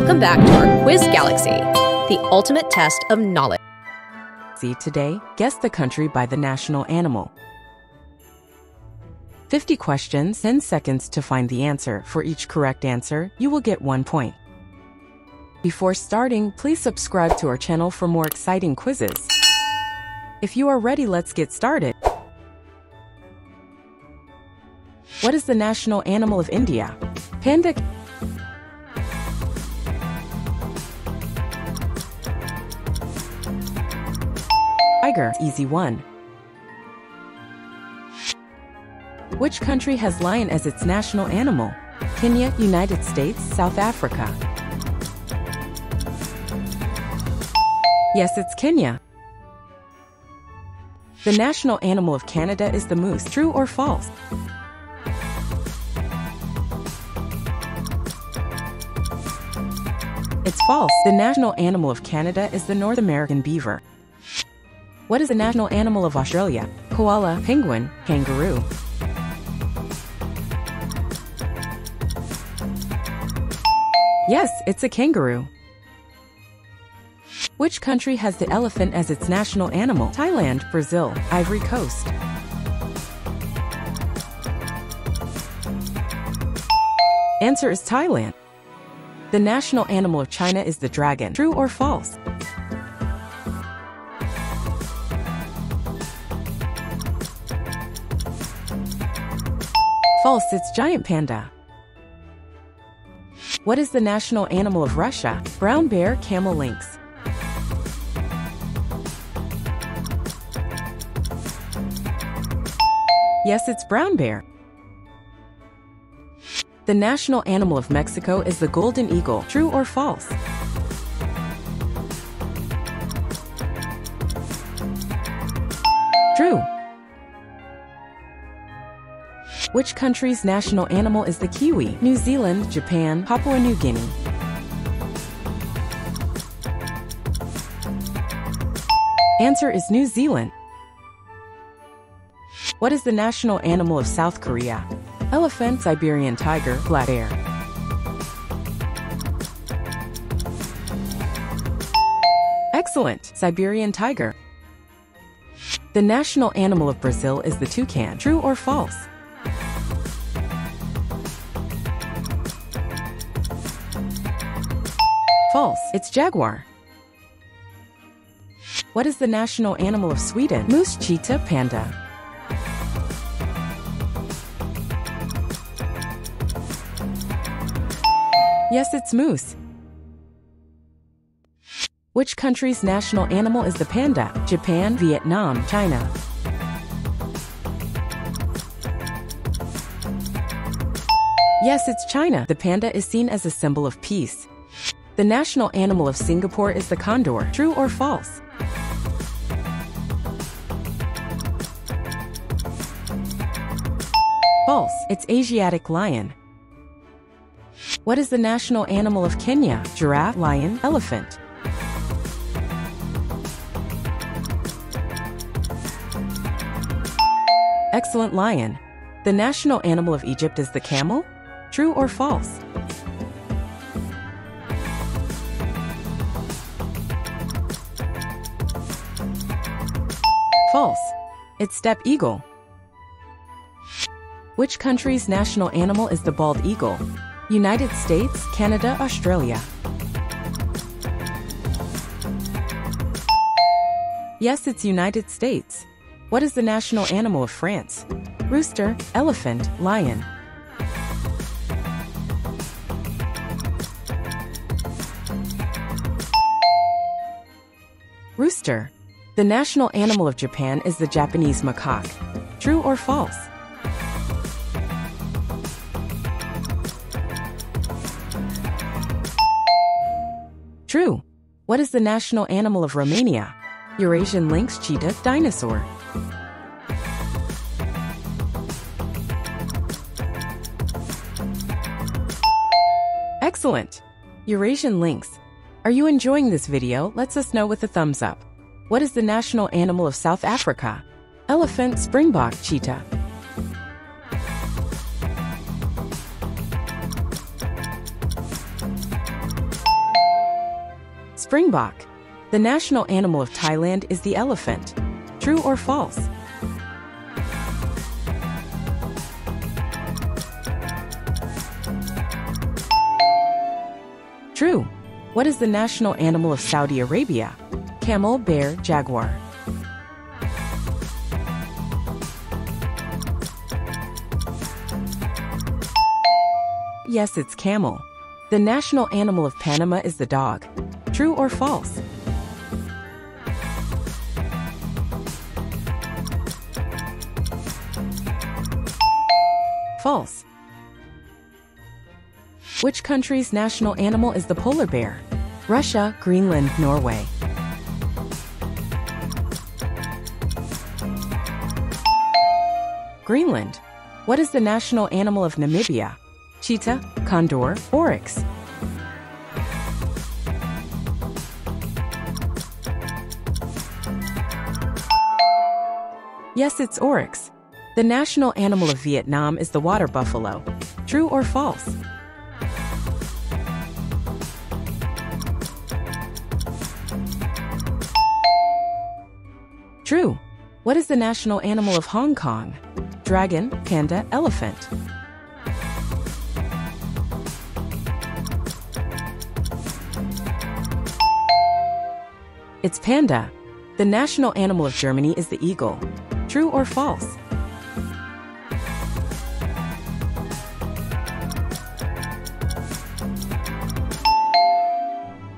Welcome back to our Quiz Galaxy, the ultimate test of knowledge. See today, guess the country by the national animal. 50 questions, 10 seconds to find the answer. For each correct answer, you will get one point. Before starting, please subscribe to our channel for more exciting quizzes. If you are ready, let's get started. What is the national animal of India? Panda. Tiger, easy one. Which country has lion as its national animal? Kenya, United States, South Africa. Yes, it's Kenya. The national animal of Canada is the moose. True or false? It's false. The national animal of Canada is the North American beaver. What is the national animal of Australia? Koala, penguin, kangaroo. Yes, it's a kangaroo. Which country has the elephant as its national animal? Thailand, Brazil, Ivory Coast. Answer is Thailand. The national animal of China is the dragon. True or false? False, it's giant panda. What is the national animal of Russia? Brown bear, camel lynx. Yes, it's brown bear. The national animal of Mexico is the golden eagle. True or false? Which country's national animal is the kiwi? New Zealand, Japan, Papua New Guinea. Answer is New Zealand. What is the national animal of South Korea? Elephant, Siberian tiger, flat bear. Excellent! Siberian tiger. The national animal of Brazil is the toucan. True or false? False. It's jaguar. What is the national animal of Sweden? Moose, cheetah, panda. Yes, it's moose. Which country's national animal is the panda? Japan, Vietnam, China. Yes, it's China. The panda is seen as a symbol of peace. The national animal of Singapore is the condor. True or false? False. It's Asiatic lion. What is the national animal of Kenya? Giraffe, lion, elephant. Excellent lion. The national animal of Egypt is the camel? True or false? False. It's steppe eagle. Which country's national animal is the bald eagle? United States, Canada, Australia. Yes, it's United States. What is the national animal of France? Rooster, elephant, lion. Rooster. The national animal of Japan is the Japanese macaque. True or false? True. What is the national animal of Romania? Eurasian lynx, cheetah, dinosaur. Excellent! Eurasian lynx. Are you enjoying this video? Let us know with a thumbs up. What is the national animal of South Africa? Elephant, springbok, cheetah. Springbok. The national animal of Thailand is the elephant. True or false? True. What is the national animal of Saudi Arabia? Camel, bear, jaguar. Yes, it's camel. The national animal of Panama is the dog. True or false? False. Which country's national animal is the polar bear? Russia, Greenland, Norway. Greenland. What is the national animal of Namibia? Cheetah, condor, oryx. Yes, it's oryx. The national animal of Vietnam is the water buffalo. True or false? True. What is the national animal of Hong Kong? Dragon, panda, elephant. It's panda. The national animal of Germany is the eagle. True or false?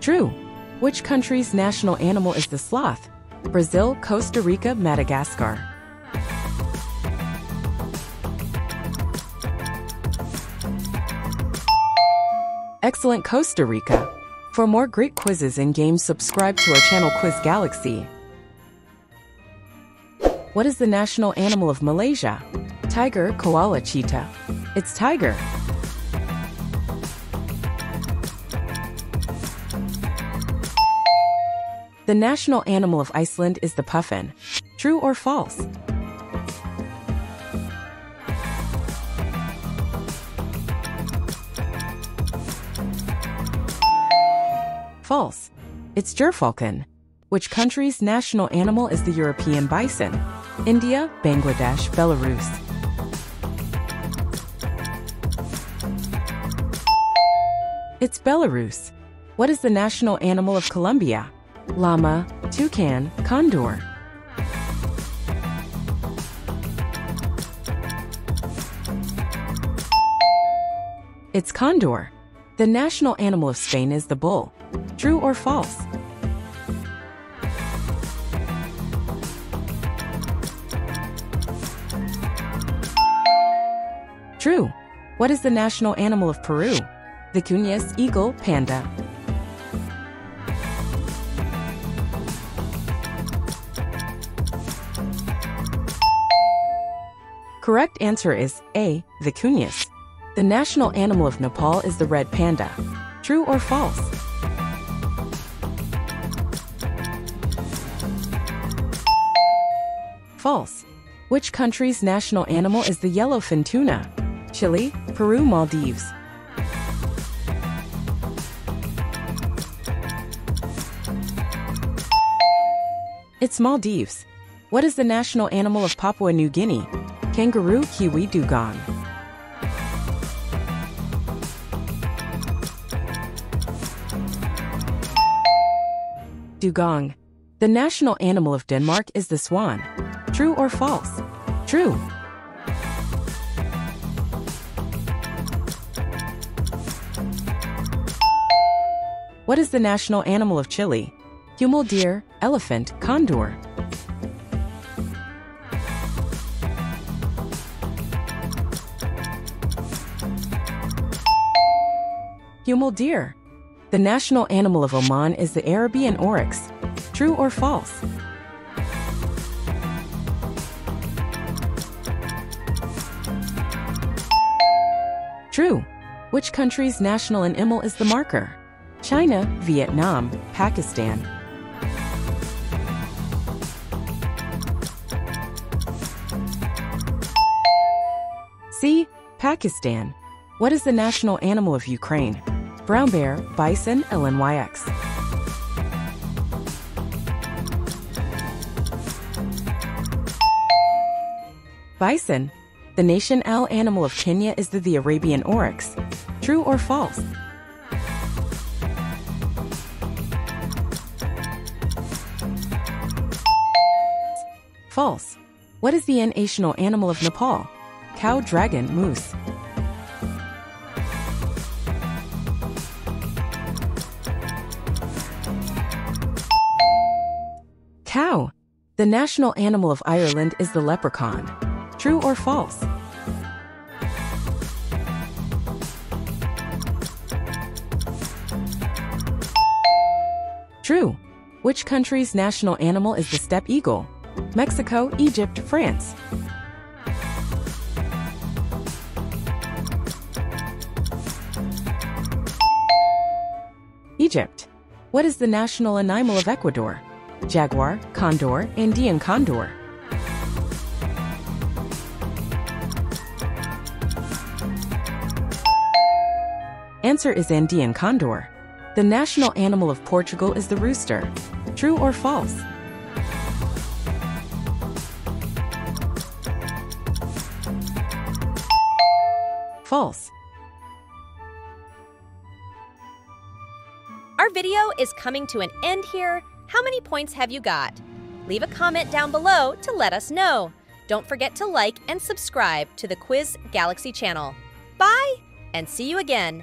True. Which country's national animal is the sloth? Brazil, Costa Rica, Madagascar. Excellent Costa Rica. For more great quizzes and games, subscribe to our channel Quiz Galaxy. What is the national animal of Malaysia? Tiger, koala, cheetah. It's tiger. The national animal of Iceland is the puffin. True or false? False. It's gyrfalcon. Which country's national animal is the European bison? India, Bangladesh, Belarus. It's Belarus. What is the national animal of Colombia? Llama, toucan, condor. It's condor. The national animal of Spain is the bull. True or false? True. What is the national animal of Peru? The Vicuñas, eagle, panda. Correct answer is A. The Vicuñas. The national animal of Nepal is the red panda. True or false? False. Which country's national animal is the yellowfin tuna? Chile, Peru, Maldives. It's Maldives. What is the national animal of Papua New Guinea? Kangaroo, kiwi, dugong. Dugong. The national animal of Denmark is the swan. True or false? True. What is the national animal of Chile? Huemul deer, elephant, condor. Huemul deer. The national animal of Oman is the Arabian oryx. True or false? True. Which country's national animal is the markhor? China, Vietnam, Pakistan. C. Pakistan. What is the national animal of Ukraine? Brown Bear, Bison, Lynx. Bison. The nation owl animal of Kenya is the, the Arabian oryx. True or false? False. What is the national animal of Nepal? Cow, dragon, moose. Cow. The national animal of Ireland is the leprechaun. True or false? True. Which country's national animal is the steppe eagle? Mexico, Egypt, France. Egypt. What is the national animal of Ecuador? Jaguar, condor, Andean condor. Answer is Andean condor. The national animal of Portugal is the rooster. True or false? False. Our video is coming to an end here. How many points have you got? Leave a comment down below to let us know. Don't forget to like and subscribe to the Quiz Galaxy channel. Bye, and see you again.